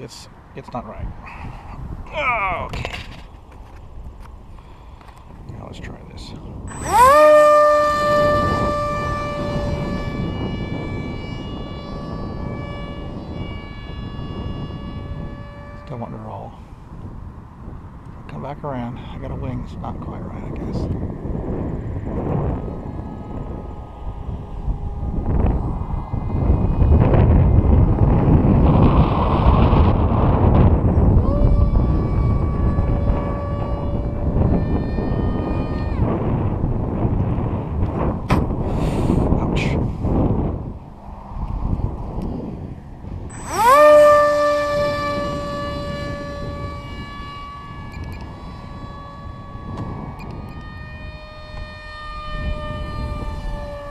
it's it's not right. Okay. Now let's try this. Still want to roll. Come back around. I got a wing. It's not quite right, I guess.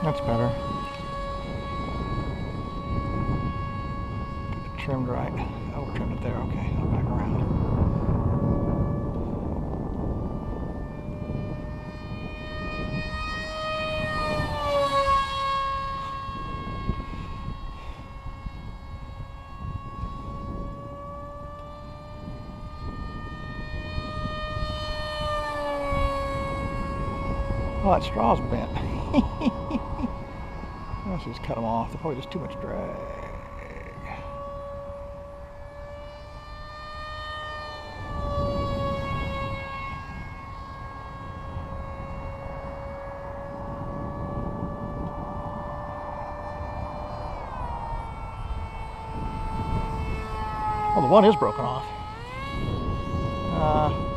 That's better. Trimmed right. Oh, we're trimmed it there. Okay, I'll back around. Oh, that straw's bent. Let's just cut them off. They're probably just too much drag. Well, the one is broken off. Uh,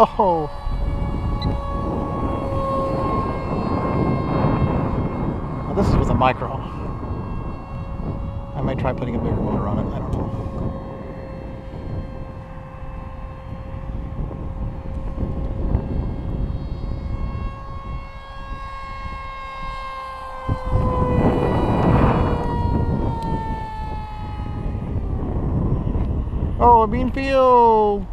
Oh! Now this is with a micro. I might try putting a bigger motor on it. I don't know. Oh, a bean field!